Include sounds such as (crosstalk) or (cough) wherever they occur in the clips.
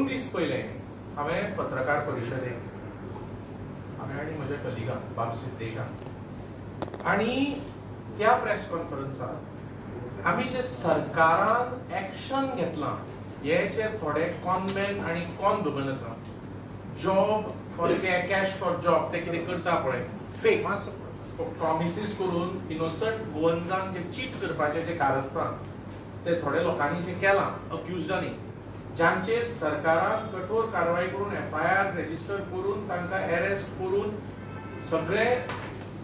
दोन दीस पयले हांवें पत्रकार परिशदेक हांवें आनी म्हज्या कलिगा बाब सिद्देशान आनी त्या प्रेस कॉन्फरन्सार आमी जे सरकारान एक्शन घेतलां हे जे थोडे कॉनमॅन आनी कॉन वुमन आसा job for cash for job ते कितें करता पळय फेक प्रॉमिसीस करून इनोसंट गोवन्सांक जे चीट करपाचें जे कारस्थान ते थोडे लोकांनी जे केलां अक्युजडांनी जांचेर सरकारान कठोर कारवाय करून एफ आय आर रेजिस्टर करून तांकां एरेस्ट करून सगळे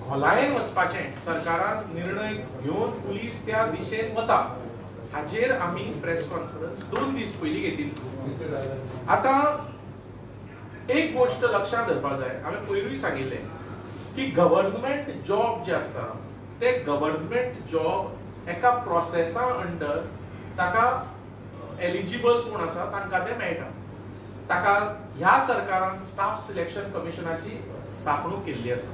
घोलायेन वचपाचें सरकारान निर्णय घेवन पुलीस त्या दिशेन वता. हाचेर आमी प्रेस कॉन्फरन्स दोन दीस पयलीं घेतिल्ली. आतां एक गोश्ट लक्षांत धरपा जाय. हांवें पयरूय सांगिल्लें की गव्हर्नमेंट जॉब जे आसता ते गव्हर्नमेंट जॉब एका प्रोसेसा अंडर ताका एलिजिबल कोण आसा तांकां ते मेळटा. ताका ह्या सरकारान स्टाफ सिलेक्शन कमिशनाची स्थापणूक केल्ली आसा.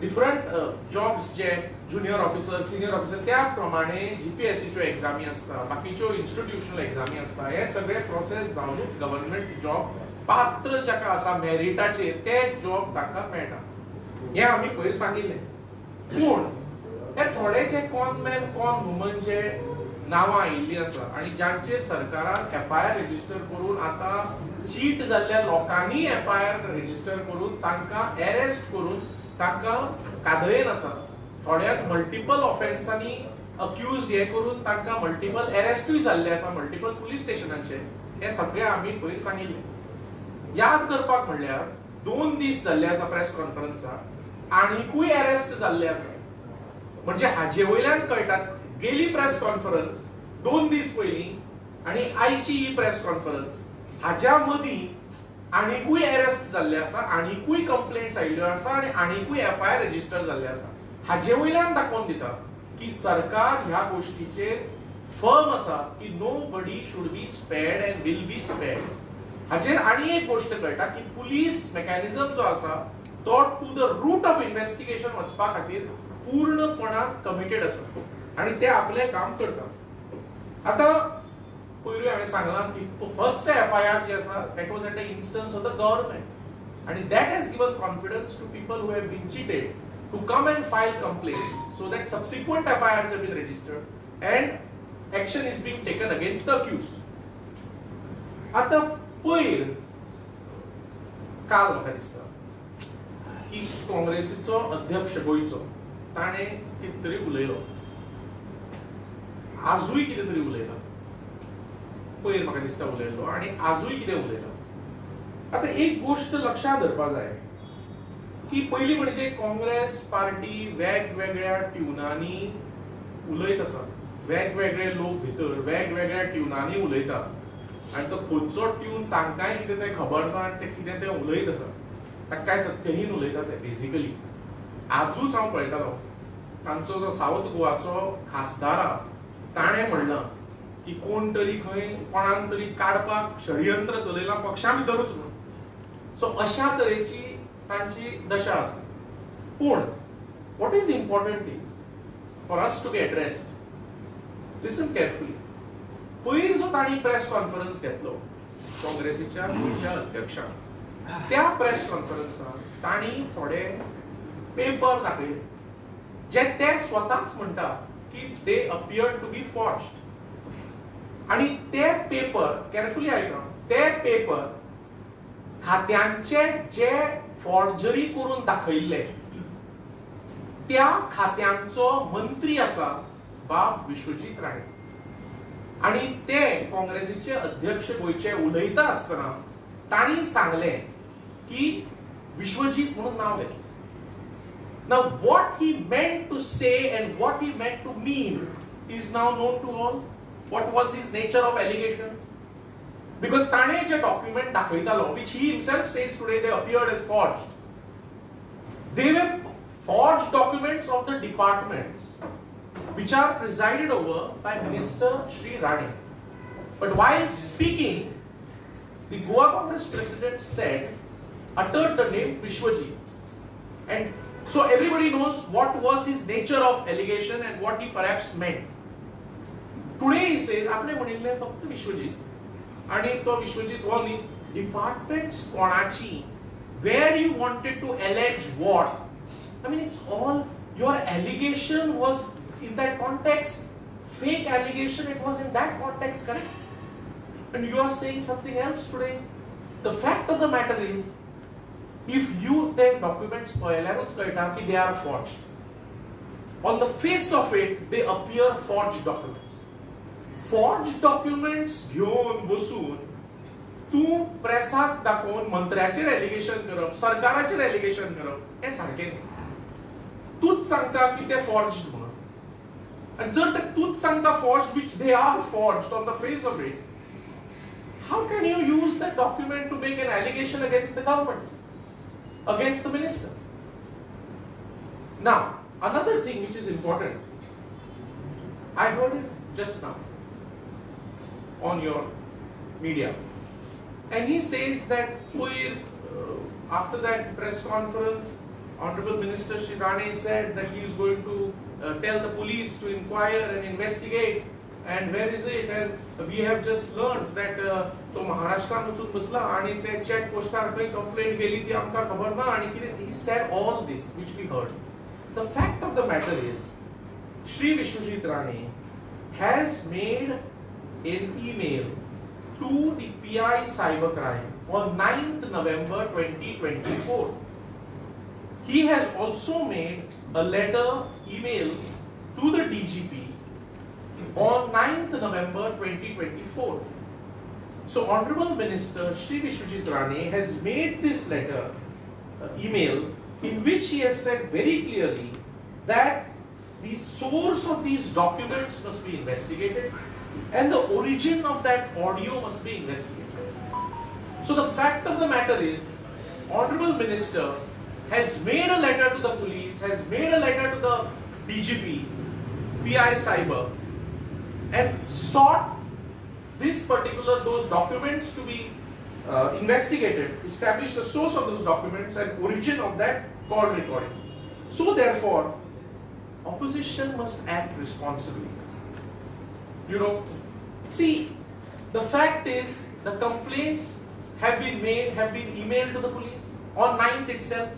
डिफरंट जॉब्स जे ज्युनियर ऑफिसर सिनियर ऑफिसर त्या प्रमाणे जीपीएससीच्यो एग्जामी आसता बाकीच्यो इन्स्टिट्युशनल एग्जामी आसता हे सगळे प्रोसेस जावनूच गव्हर्नमेंट जॉब पात्र जाका आसा मेरिटाचेर ते जॉब तांकां मेळटा. हे आमी पयर सांगिल्लें. पूण हे थोडे जे कॉन मॅन कॉन वुमन जे नांवां आयिल्लीं आसा आनी जांचेर सरकारान एफ आय आर रेजिस्टर करून आतां चीट जाल्ल्या लोकांनी एफ आय आर रेजिस्टर करून तांकां एरेस्ट करून तांकां कादयेन आसा थोड्यांक मल्टिपल ऑफेन्सांनी अक्यूज हे करून तांकां मल्टिपल एरेस्टूय जाल्ले आसा मल्टिपल पुलीस स्टेशनांचे हे सगळे आमी पयर सांगिल्ले याद करपाक म्हणल्यार दोन दीस जाल्ले आसा प्रेस कॉन्फरन्साक आनीकूय एरेस्ट जाल्ले आसा म्हणजे हाजे वयल्यान कळटा गेली प्रेस कॉन्फरन्स दोन दीस पयलीं आनी आयची ही प्रेस कॉन्फरन्स हाज्या मदीं आणिकूय अरेस्ट जाल्ले आसा आणिकूय कंप्लेंट्स आयिल्ल्यो आसा आनी आणिकूय एफ आय आर रजिस्टर जाल्ले आसा हाजे वयल्यान दाखोवन दिता की सरकार ह्या गोश्टीचेर फर्म आसा की nobody should be spared and will be spared हाचेर आनी एक गोश्ट कळटा की पुलीस मेकॅनिझम जो आसा तो to the root of investigation वचपा खातीर पूर्णपणान कमिटेड आसा आणि ते आपले काम करता आता पयली हांवें सांगलां की फर्स्ट एफ आय आर जे आसा that was at the instance of the government आणि that has given confidence to people who have been cheated to come and file complaints so that subsequent F I R have been registered and action is been taken against the accused आतां पयर काल म्हाका दिसता की काँग्रेसीचो अध्यक्ष गोंयचो ताणें कितें तरी उलयलो. आजूय कितें तरी उलयला पयर म्हाका दिसता उलयल्लो आनी आजूय कितें उलयला आतां एक गोश्ट लक्षांत धरपा जाय की पयलीं म्हणजे काँग्रेस पार्टी वेगवेगळ्या ट्युनांनी उलयत आसा वेगवेगळे लोक भितर वेगवेगळ्या ट्युनांनी उलयता आनी तो खंयचो ट्यून तांकांय कितें तें खबर ना आनी ते कितें तें उलयत आसा ताका कांय तथ्यहीन उलयता ते बेजिकली आजूच हांव पळयतालो तांचो जो सावथ गोवाचो खासदार ताणें म्हणलां की कोण तरी खंय कोणाक तरी काडपाक षडयंत्र चलयलां पक्षा भितरूच म्हणून. सो अशा तरेची तांची दशा आसा पूण what is important is for us to be addressed listen carefully पयर जो तांणी प्रेस कॉन्फरन्स घेतलो काँग्रेसीच्या गोंयच्या अध्यक्षान त्या प्रेस कॉन्फरन्सान तांणी थोडे पेपर दाखयले जे ते स्वताच म्हणटा की they appear to be forged आणि ते पेपर केअरफुली आयका ते पेपर खात्यांचे जे फॉर्जरी करून दाखयल्ले त्या खात्यांचो मंत्री आसा बाब विश्वजीत राणे. आणि ते काँग्रेसीचे अध्यक्ष गोयचे उलयता आसतना तांणी सांगले की विश्वजीत म्हणून नाव घेतलं. Now what he meant to say and what he meant to mean is now known to all. What was his nature of allegation? Because Tane document, document Law, which he himself says today they appeared as forged. They were forged documents of the departments which are presided over by Minister Sri Rane. But while speaking, the Goa Congress president said, uttered the name Vishwajit and so everybody knows what was his nature of allegation and what he perhaps meant. Today he says, आपले म्हणिल्ले फक्त विश्वजीत आणि तो विश्वजीत हो न्ही departments कोणाची where you wanted to alleged what I mean it's all your allegation was in that context fake allegation, it was in that context, correct? And you are saying something else today. The fact of the matter is, if you take documents पळयल्यारूच कळटा की they are forged. On the face of it, they appear forged documents. Forged documents घेऊन बसून तू प्रेसाक दाखोवन मंत्र्याचेर allegation करप सरकाराचेर allegation करप हें सारकें न्ही तूच सांगता की ते फॉर्ज्ड म्हणून and जर ते तूच सांगता forged which they are forged on the face of it, how can you use that document to make an allegation against the government, against the minister? Now, another thing which is important, I heard it just now on your media, and he says that uh, after that press conference, Honorable Minister Shri Rane said that he is going to uh, tell the police to inquire and investigate and where is it? And we have just learned that uh, तो महाराष्ट्र मुसुन बसला आणि ते check पोस्टार पे complaint केली ती आमका खबर ना he said all this which we heard. The fact of the matter is, Sri Vishwajit Rane has made an email to the PI Cybercrime on 9th November 2024. He has also made a letter email to the DGP on 9th November 2024. So Honorable Minister Shri Vishwajit Rane has made this letter, uh, email, in which he has said very clearly that the source of these documents must be investigated and the origin of that audio must be investigated. So the fact of the matter is, Honorable Minister has made a letter to the police, has made a letter to the DGP, PI Cyber, and sought this particular, those documents to be uh, investigated, establish the source of those documents and origin of that call recording. So therefore, opposition must act responsibly. You know, see, the fact is the complaints have been made, have been emailed to the police on 9th itself.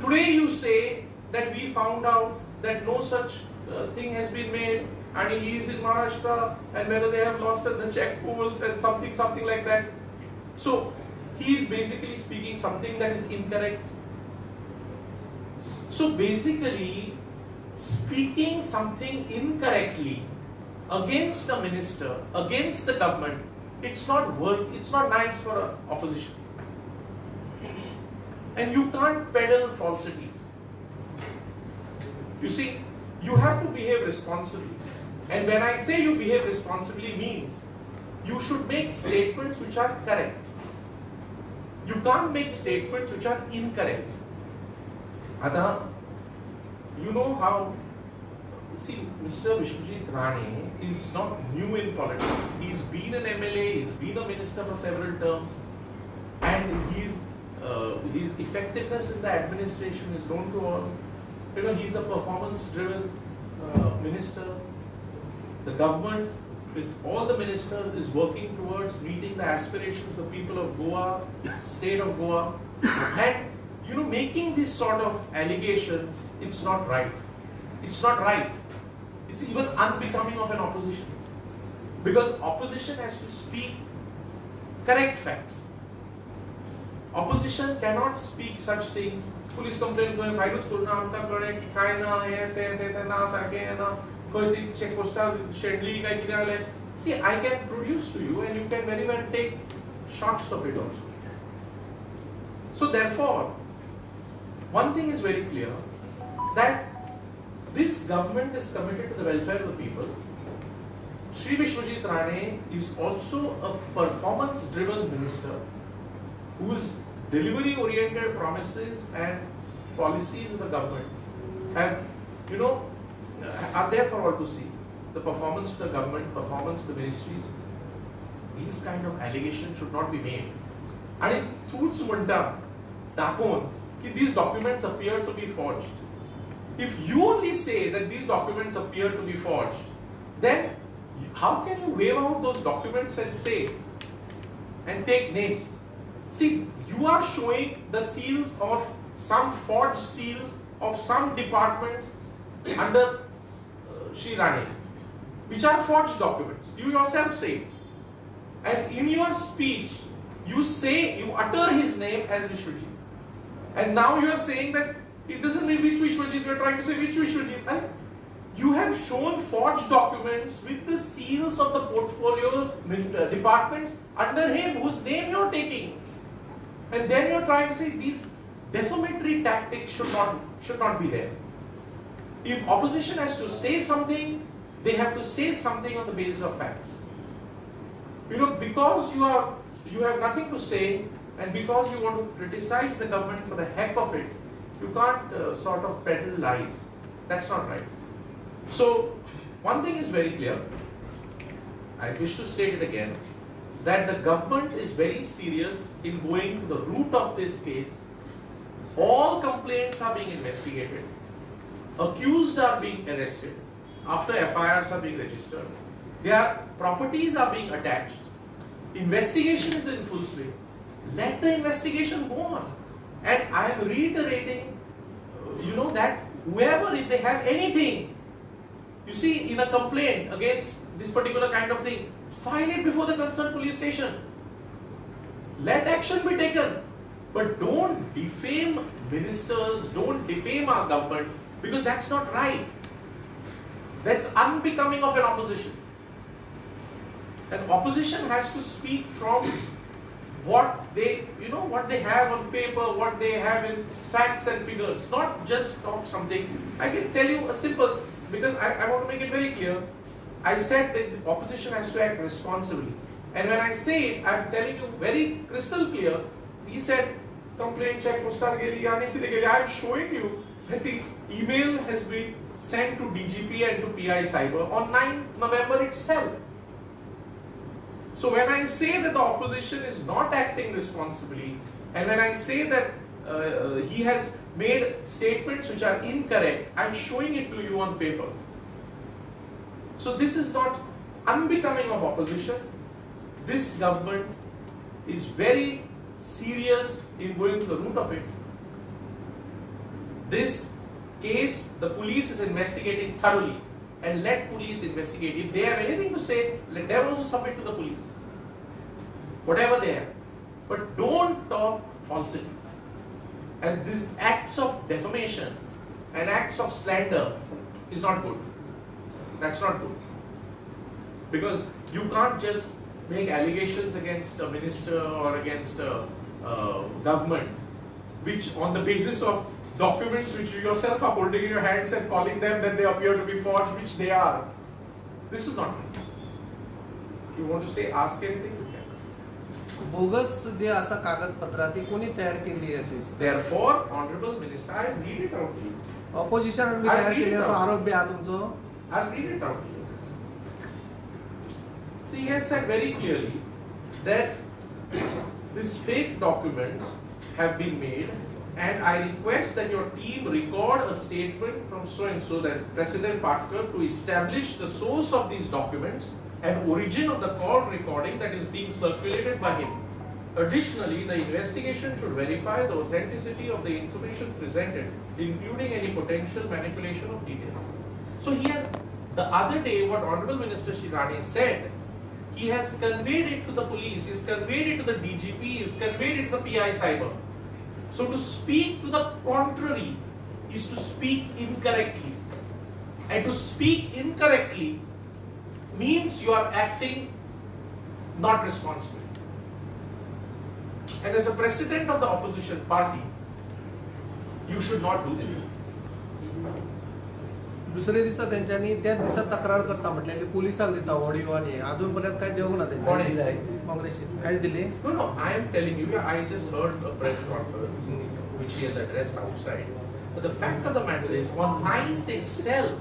Today you say that we found out that no such uh, thing has been made and he is in Maharashtra and whether they have lost at the check post and something, something like that. So he is basically speaking something that is incorrect. So basically, speaking something incorrectly against a minister, against the government, it's not work, it's not nice for opposition. And you can't peddle falsities. You see, you have to behave responsibly. And when I say you behave responsibly means you should make statements which are correct. You can't make statements which are incorrect. Ada, you know how, see, Mr. Vishwajit Rane is not new in politics. He's been an MLA, he's been a minister for several terms, and he's uh, his effectiveness in the administration is known to all. You know, he's a performance-driven uh, minister. The government with all the ministers is working towards meeting the aspirations of people of Goa, state of Goa, and you know making these sort of allegations, it's not right. It's not right. It's even unbecoming of an opposition. Because opposition has to speak correct facts. Opposition cannot speak such things. Police complaint going, virus kare, kai na, na, na. खंय ती check पोस्टार शेणली काय कितें जालें सी I can produce two you and you can very well take shots of it also. So therefore, one thing is very clear that this government is committed to the welfare of the people. Sri Vishwajit Rane is also a performance-driven minister who is delivery-oriented promises and policies of the government have, you know, are there for all to see. The performance of the government, performance of the ministries, these kind of allegations should not be made. आणि तूच म्हणटा दाखोवन की these documents appear to be forged. If you only say that these documents appear to be forged, then how can you wave out those documents and say, and take names? See, you are showing the seals of some forged seals of some departments under uh, Sri Rane, which are forged documents. You yourself say. And in your speech, you say, you utter his name as Vishwajit. And now you are saying that it doesn't mean which Vishwajit, you are trying to say which Vishwajit. And you have shown forged documents with the seals of the portfolio departments under him, whose name you are taking. And then you are trying to say these defamatory tactics should not, should not be there. If opposition has to say something, they have to say something on the basis of facts. You know, because you are you have nothing to say, and because you want to criticize the government for the heck of it, you can't uh, sort of peddle lies. That's not right. So, one thing is very clear. I wish to state it again that the government is very serious in going to the root of this case. All complaints are being investigated. Accused are being arrested after FIRs are being registered. Their properties are being attached. Investigation is in full swing. Let the investigation go on. And I am reiterating, uh, you know, that whoever, if they have anything, you see, in a complaint against this particular kind of thing, file it before the concerned police station. Let action be taken. But don't defame ministers, don't defame our government, because that's not right. That's unbecoming of an opposition. An opposition has to speak from what they, you know, what they have on paper, what they have in facts and figures, not just talk something. I can tell you a simple, because I, I want to make it very clear. I said that the opposition has to act responsibly. And when I say it, I'm telling you very crystal clear. He said, complaint check, postar geli, I'm showing you that the email has been sent to DGP and to PI Cyber on 9 November itself. So when I say that the opposition is not acting responsibly, and when I say that uh, uh, he has made statements which are incorrect, I'm showing it to you on paper. So this is not unbecoming of opposition. This government is very serious in going to the root of it. This case, the police is investigating thoroughly and let police investigate. If they have anything to say, let them also submit to the police. Whatever they have. But don't talk falsities. And these acts of defamation and acts of slander is not good. That's not good. Because you can't just make allegations against a minister or against a, a government which on the basis of documents which you yourself are holding in your hands and calling them that they appear to be forged, which they are. This is not nice. You want to say, ask anything? You can. Bogus जे असा कागदपत्र ती कोणी तयार केली अशी Therefore, Honorable Minister, I read it out to you. Opposition तयार केली असं आरोप आहे तुमचं I'll read it out to you. See, he has said very clearly that (clears throat) these fake documents have been made and I request that your team record a statement from so and so that President Patkar to establish the source of these documents and origin of the call recording that is being circulated by him. Additionally, the investigation should verify the authenticity of the information presented, including any potential manipulation of details. So he has, the other day, what Honorable Minister Shri Rane said, he has conveyed it to the police, he's conveyed it to the DGP, he's conveyed it to the PI cyber. So to speak to the contrary is to speak incorrectly. And to speak incorrectly means you are acting not responsibly. And as a president of the opposition party, you should not do this. दुसऱ्या दिवसा त्यांच्यानी त्या दिवसात तक्रार करता म्हटल्यार पोलिसांक दिता audio आणि अजूनपर्यंत काय देवंक ना कोणी त्यांनी दिलाय? काँग्रेस काय दिले No, no, I am telling you, I just heard a press conference which he has addressed outside. But the fact of the matter is, on 9th itself,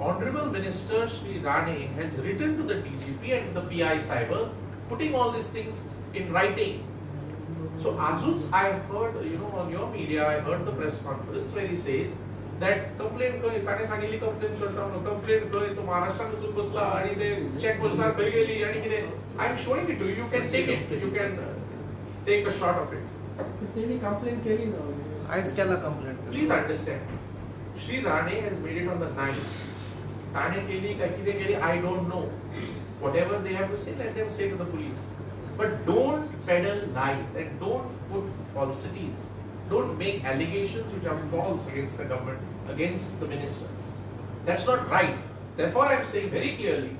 Honorable Minister Sri Rane has written to the DGP and the PI Cyber, putting all these things in writing. So Azuz, I heard, you know, on your media, I heard the press conference where he says that complaint ताणें सांगिल्ली complaint करता म्हणून complaint खंय तो महाराष्ट्रात वचून बसला आनी ते चॅक पोस्टार खंय गेली आनी कितें I am showing it to you can take it you can take a shot of it त्यांनी कंप्लेंट केली ना आयज केला complaint please understand Shri Rane has made it on the night ताणे केली काय कितें केली I don't know whatever they have to say let them say to the police but don't peddle lies and don't put falsities. Don't make allegations which are false against the government against the minister. That's not right. Therefore i'm saying very clearly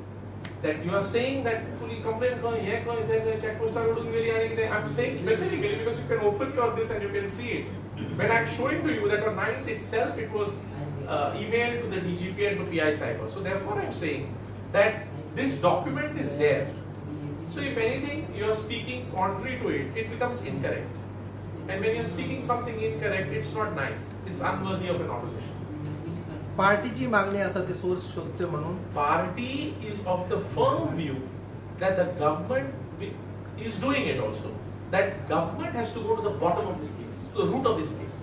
that you are saying that police complaint going yeah going there geli ani kide i'm saying specifically because you can open your this and you can see it. When i'm showing to you that on 9th itself it was uh, emailed to the dgp and to pi cyber. So therefore i'm saying that this document is there. So if anything you are speaking contrary to it it becomes incorrect And when you're speaking something incorrect, it's not nice. It's unworthy of an opposition. पार्टीची मागणी असा ते source शोधते म्हणून party is of the firm view that the government is doing it also that government has to go to the bottom of this case to the root of this case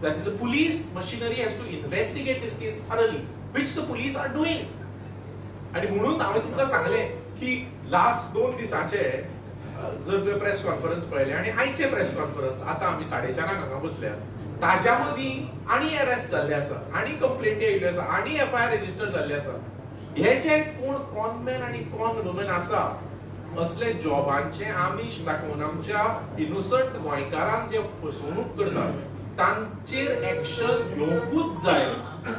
that the police machinery has to investigate this case thoroughly, which the police are doing. आणि म्हणून आम्ही तुम्हाला सांगले की last दोन दिसाचे जर तुवें प्रेस कॉन्फरन्स पळयलें आनी आयचे प्रेस कॉन्फरन्स आतां आमी साडे चारांक हांगा बसल्या ताज्या मदीं आनी अरेस्ट जाल्ले आसा आनी कंप्लेंटी आयिल्ल्यो आसा आनी एफ आय आर रेजिस्टर जाल्ले आसा हे जे कोण कॉनमॅन आनी कॉन वुमन आसा असले जॉबांचे आमीश दाखोवन आमच्या इनोसंट गोंयकारांक जे फसवणूक करतात तांचेर एक्शन घेवंकूच जाय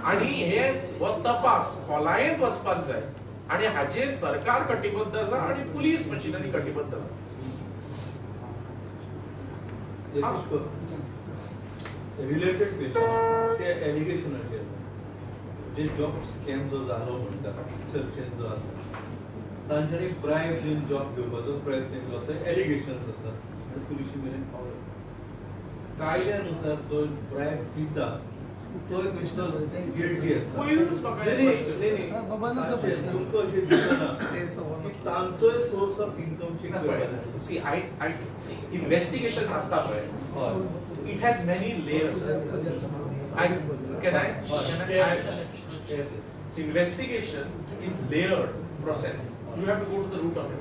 आनी हे हो तपास खोलायेंत वचपाक जाय आनी हाचेर सरकार कटिबद्ध आसा आनी पुलीस मशिनरी कटिबद्ध आसा रिलेटेड क्वेश्चन ते एलिगेशनाचेर जे जॉब स्कॅम जो जालो म्हणटा चर्चेन जो आसा तांच्यानी ब्रायब दिवन जॉब घेवपाचो प्रयत्न केलो असो एलिगेशन्स आसा आनी पुलिशी मेरेन पावले कायद्यानुसार जो ब्रायब दिता तो नुसतो गिल्टी आसता पयरूच म्हाका नाही, एक नाही, प्रश्न. नाही, नाही. हा, बाबांचा प्रश्न. तुमकां अशें दिसना ते संबंध की तांचोय सोर्स ऑफ इन्कम चेक करपाक See, I, I, see, investigation आसता पळय हय it has many layers. I, can I, can I, I, investigation is layered process. You have to go to the root of it.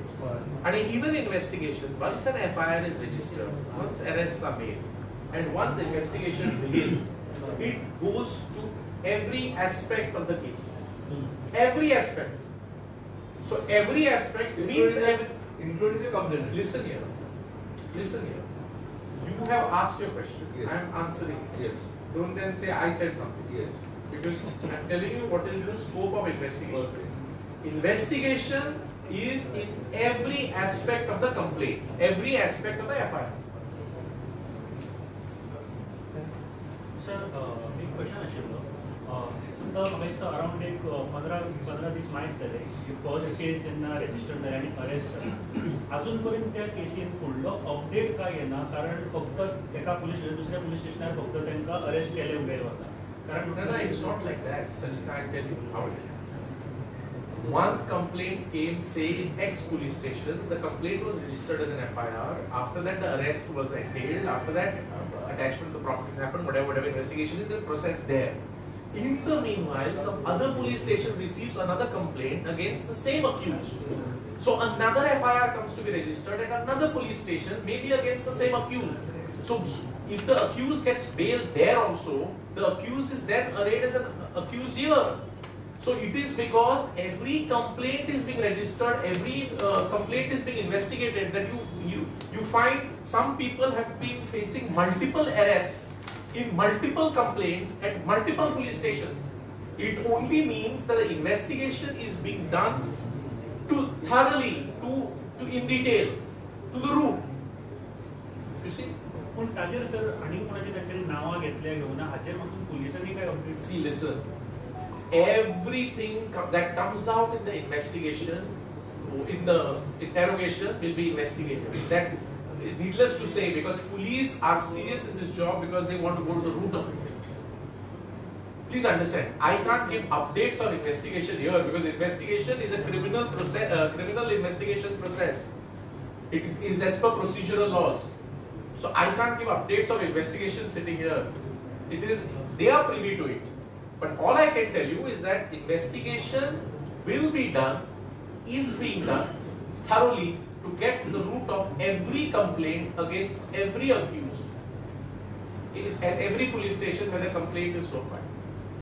And in an investigation, once an FIR is registered, once arrests are made, and once investigation begins, it goes to every aspect of the case. Hmm. Every aspect. So every aspect means every, including the complaint. listen here. Listen here. You have asked your question. Yes. I am answering. Yes, Don't then say I said something. yes. Because I'm telling you what is the scope of investigation. Investigation is in every aspect of the complaint, every aspect of the FIR. Sir एक question आशिल्लो तुमकां म्हाका दिसता around एक पंदरा पंदरा दीस माहीत जाले फ़र्स्ट केस जेन्ना रेजिस्टर जाली आनी अरेस्ट जाली अजून पर्यंत त्या केसीन फुडलो अपडेट काय येना कारण फक्त एका पुलीस दुसऱ्या पुलीस स्टेशनार फक्त तांकां अरेस्ट केले उबे वता कारण it's not like that. Sachin, I'll tell you how it is. One complaint came, say, in X police station. The complaint was registered as an FIR. After that, the arrest was entailed. After that, uh, attachment to properties happened. Whatever, whatever investigation is, a process there. In the meanwhile, some other police station receives another complaint against the same accused. So another FIR comes to be registered at another police station, maybe against the same accused. So if the accused gets bail there also, the accused is then arraigned as an accused here. So it is because every complaint is being registered, every uh, complaint is being investigated that you you you find some people have been facing multiple arrests in multiple complaints at multiple police stations. It only means that the investigation is being done to thoroughly, to, to in detail, to the root. You see? पूण ताजेर sir आनी कोणाची तांच्यांनी नांवां घेतल्या घेवना हाचेर मातून पुलिसांनी काय update See, listen. Everything that comes out in the investigation, in the interrogation, will be investigated. That needless to say, because police are serious in this job because they want to go to the root of it. Please understand, I can't give updates on investigation here because investigation is a criminal process, uh, criminal investigation process. It is as per procedural laws. So I can't give updates of investigation sitting here. It is, they are privy to it. But all I can tell you is that investigation will be done, is being done thoroughly to get to the root of every complaint against every accused in, at every police station where the complaint is so filed.